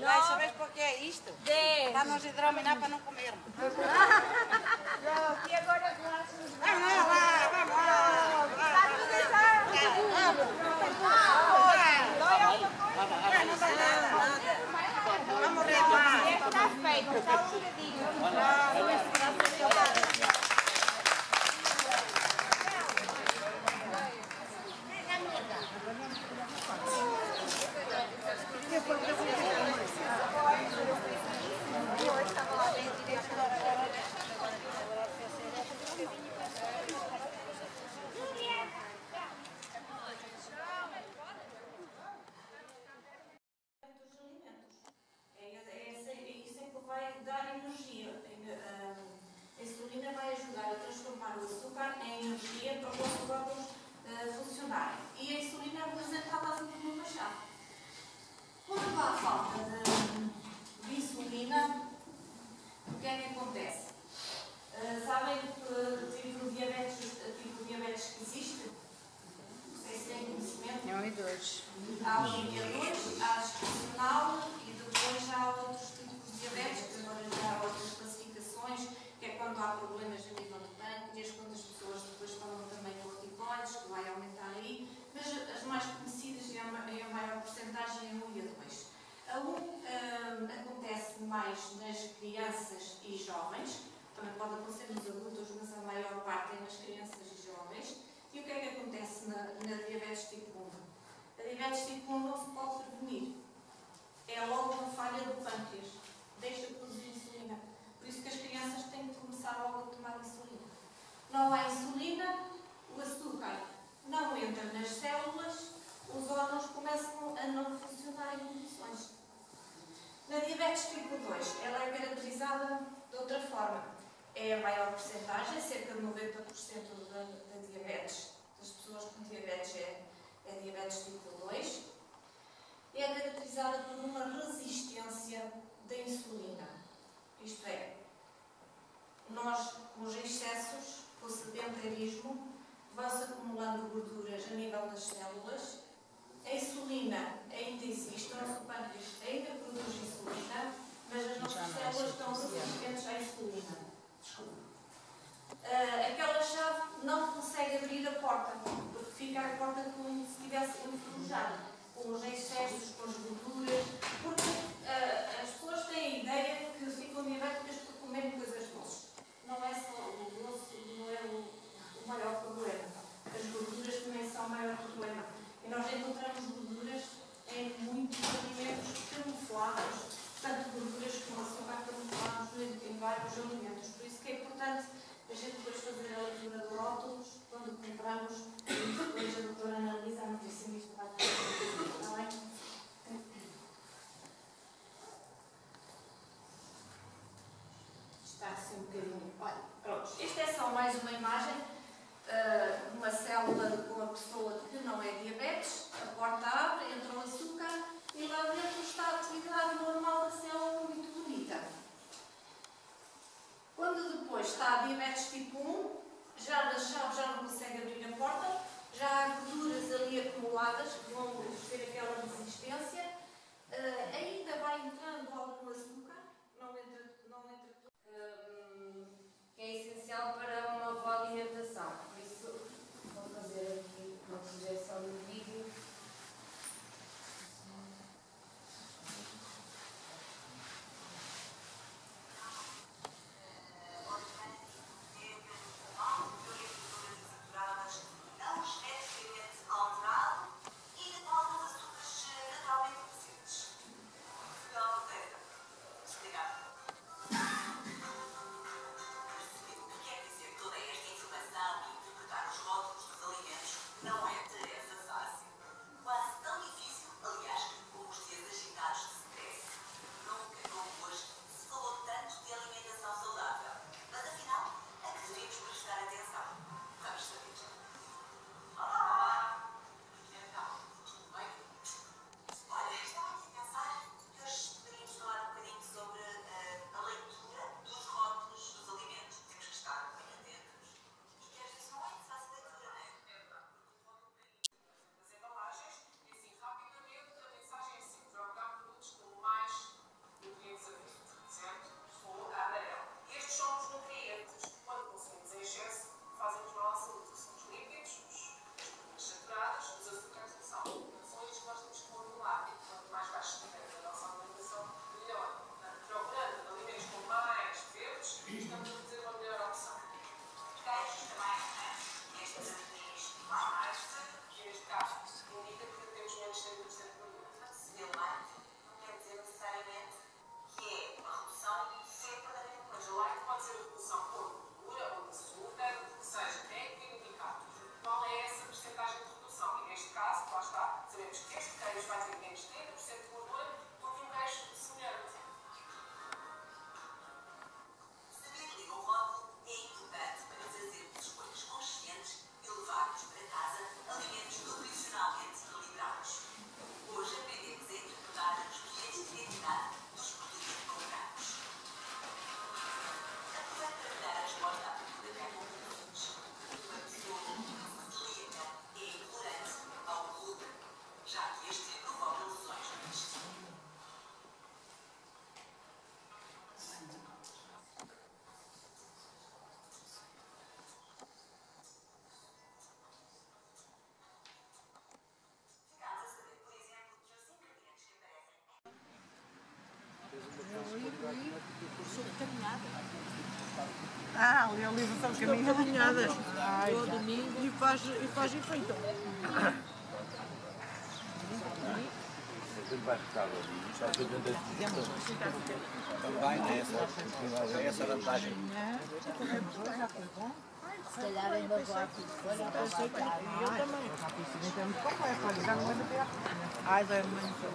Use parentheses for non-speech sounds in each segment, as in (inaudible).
Vai nove, saber por que é isto? dez. Para nos hidrominar para não comermos. Pronto, e agora relaxa-nos. Vamos lá, vamos lá. Está tudo exato. Dói alguma coisa? Não dá nada, nada. Vamos remar. Está feito, está alongadinho. dos alimentos. É, é, essa- é isso é que vai dar energia. A, a insulina vai ajudar a transformar o açúcar em energia para os nossos órgãos eh, funcionarem. E a insulina é representada assim como uma chave. Quando há falta de, de insulina, o que é que acontece? Eh, sabem que tipo de diabetes, tipo de diabetes que existe? Não sei se têm conhecimento. Um e dois. Há o tipo 2, há gestacional e depois há outros tipos de diabetes, que agora já há outras classificações, que é quando há problemas a nível do pâncreas, quando as pessoas depois tomam também corticoides, que vai aumentar aí, mas as mais conhecidas e a ma- e a maior porcentagem é a 1 e a 2. A 1 hum, acontece mais nas crianças e jovens, também pode acontecer nos adultos, mas a maior parte é nas crianças e jovens. E o que é que acontece na, na diabetes tipo 1? A diabetes tipo 1 não se pode prevenir. É logo uma falha do pâncreas. Deixa de produzir insulina. Por isso que as crianças têm que começar logo a tomar insulina. Não há insulina, o açúcar não entra nas células, os órgãos começam a não funcionar em condições. Na diabetes tipo 2, ela é caracterizada de outra forma. É a maior porcentagem, cerca de 90% da, da diabetes, das pessoas com diabetes é, é diabetes tipo 2. É caracterizada por uma resistência da insulina. Isto é, nós, com os excessos, com o sedentarismo, vão-se acumulando gorduras a nível das células. A insulina ainda existe, o nosso pâncreas ainda produz insulina, mas as nossas células estão resistentes à insulina. Ah, aquela chave não consegue abrir a porta, porque fica a porta como se estivesse enferrujada, com os excessos, com as gorduras, porque ah, as pessoas têm a ideia que ficam diabéticas por comerem coisas doces. Não é só o doce, não é o, o maior problema. As gorduras também são o maior problema. E nós encontramos gorduras em muitos alimentos camuflados, tanto gorduras como açúcar camuflados em em vários alimentos. Por isso que é importante a gente depois fazer a leitura de rótulos quando compramos e depois a doutora analisa a nutricionista vai fazer. Está bem? Está assim um bocadinho. Olha, pronto. Esta é só mais uma imagem ah, uma célula de uma pessoa que não é diabetes, a porta abre, entra o açúcar e lá dentro está a atividade normal da célula muito bonita. Quando depois está a diabetes tipo 1, já na chave já não consegue abrir a porta, já há gorduras ali acumuladas que vão oferecer aquela resistência, Ah, livro são caminhadas. Todo domingo e faz, e faz efeito. Também tem essa, tem essa vantagem. Se calhar ainda vou aqui fora Eu também. A piscina é muito complexa, já não. Ai, dá muito.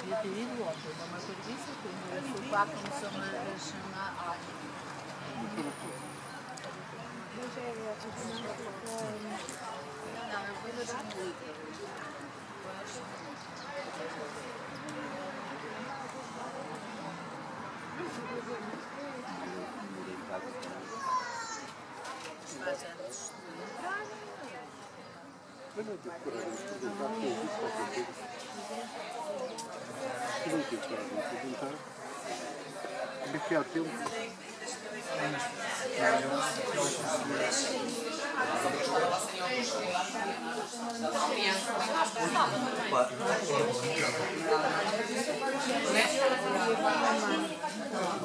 Devia ter ido ontem, não me acredito, que o sofá começou-me a chamar não, eu vou deixar um livro. Mas antes Como é que é o tempo?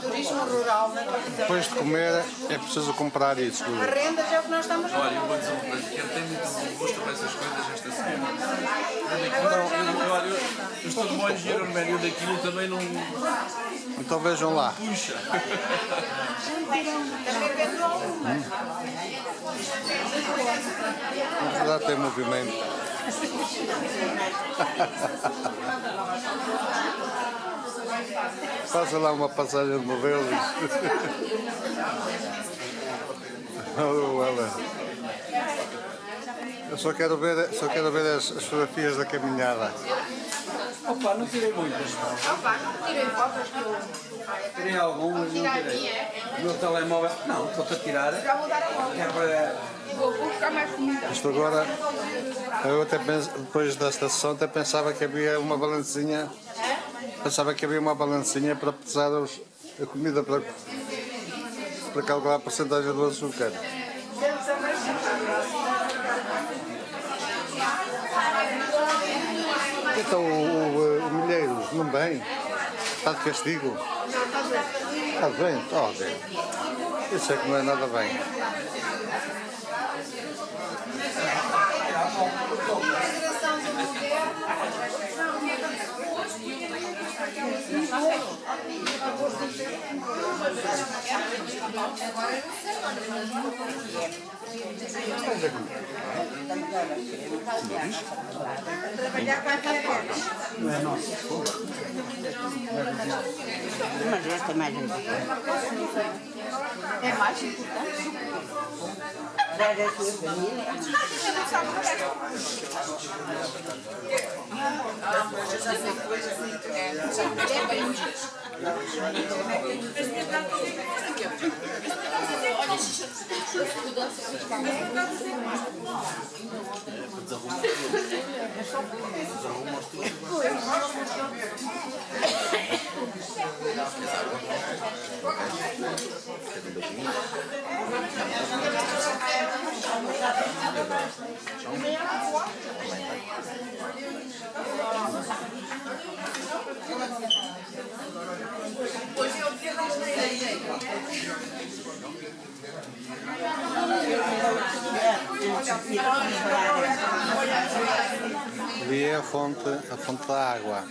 Turismo rural, não é? Depois de comer é preciso comprar isso. A renda é o que nós estamos a Olha, eu vou dizer uma coisa, eu tenho muito gosto para essas coisas esta semana. Eu, não, eu, olha, eu, eu estou de bom engenheiro médio daquilo também não Então vejam lá. puxa. Alguma. Na verdade tem movimento. (laughs) Faça lá uma passagem de modelos. (laughs) Oh, ela. Eu só quero ver, só quero ver as, as fotografias da caminhada. Opa, não tirei muitas. Opa, tirei fotos que eu Tirei algumas, não tirei. O meu telemóvel. Não, estou-te a tirar. já vou dar a volta. Que é para. Vou buscar mais comida. Isto agora, eu até penso, depois desta sessão até pensava que havia uma balancinha, pensava que havia uma balancinha para pesar os, a comida para, para calcular a porcentagem do açúcar. Então o, o, o milheiro não vem? Está de castigo? Está bem? Oh, bem. Isso é que não é nada bem. Trabalhar com a diabetes. Mas esta é mais. É mais importante. Desarrumou tudo. Pois. Dar a sua família. Ali é a fonte, a fonte da água.